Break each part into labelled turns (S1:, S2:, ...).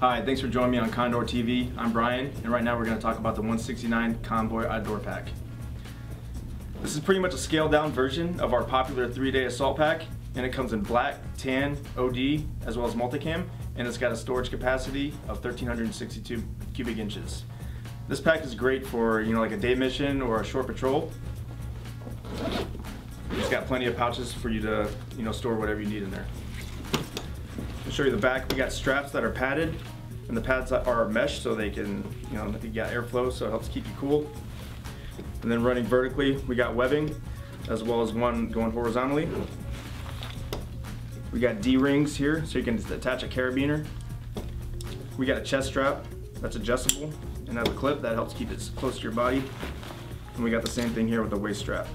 S1: Hi, thanks for joining me on Condor TV. I'm Brian, and right now we're going to talk about the 169 Convoy Outdoor Pack. This is pretty much a scaled down version of our popular three-day assault pack, and it comes in black, tan, OD, as well as multicam, and it's got a storage capacity of 1,362 cubic inches. This pack is great for, you know, like a day mission or a short patrol. It's got plenty of pouches for you to, you know, store whatever you need in there. Show you the back. We got straps that are padded, and the pads are mesh so they can, you know, you got airflow, so it helps keep you cool. And then running vertically, we got webbing, as well as one going horizontally. We got D-rings here, so you can attach a carabiner. We got a chest strap that's adjustable and has a clip that helps keep it close to your body. And we got the same thing here with the waist strap.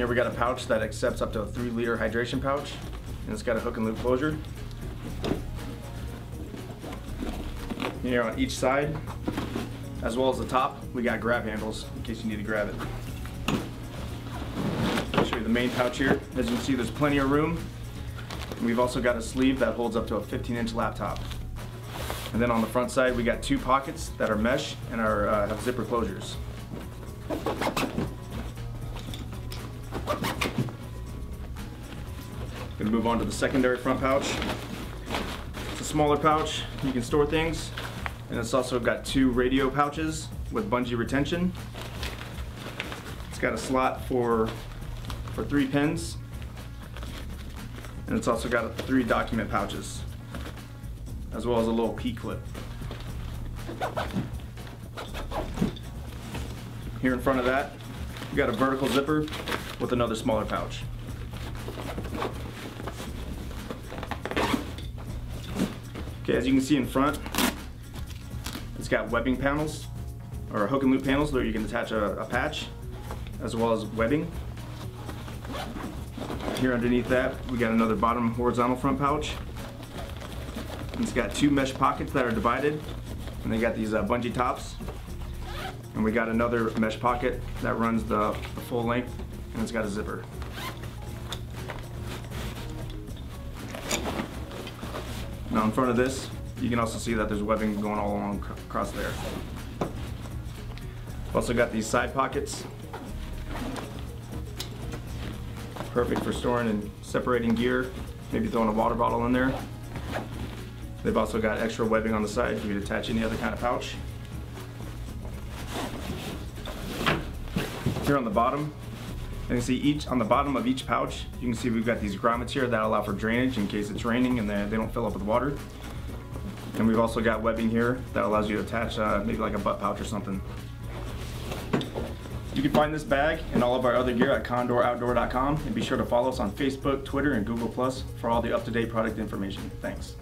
S1: Here we got a pouch that accepts up to a three liter hydration pouch and it's got a hook and loop closure. Here on each side, as well as the top, we got grab handles in case you need to grab it. I'll show you the main pouch here. As you can see, there's plenty of room. We've also got a sleeve that holds up to a 15 inch laptop. And then on the front side, we got two pockets that are mesh and are, uh, have zipper closures. Gonna move on to the secondary front pouch. It's a smaller pouch, you can store things. And it's also got two radio pouches with bungee retention. It's got a slot for, for three pins. And it's also got three document pouches, as well as a little P-clip. Here in front of that, we got a vertical zipper with another smaller pouch. Okay, as you can see in front, it's got webbing panels, or hook and loop panels where you can attach a, a patch, as well as webbing. Here underneath that, we got another bottom horizontal front pouch. It's got two mesh pockets that are divided, and they got these uh, bungee tops. And we got another mesh pocket that runs the, the full length, and it's got a zipper. Now in front of this, you can also see that there's webbing going all along across there. Also got these side pockets. Perfect for storing and separating gear, maybe throwing a water bottle in there. They've also got extra webbing on the side for you to attach any other kind of pouch. Here on the bottom, And you can see each on the bottom of each pouch, you can see we've got these grommets here that allow for drainage in case it's raining and they, they don't fill up with water. And we've also got webbing here that allows you to attach uh, maybe like a butt pouch or something. You can find this bag and all of our other gear at condoroutdoor.com and be sure to follow us on Facebook, Twitter, and Google Plus for all the up-to-date product information. Thanks.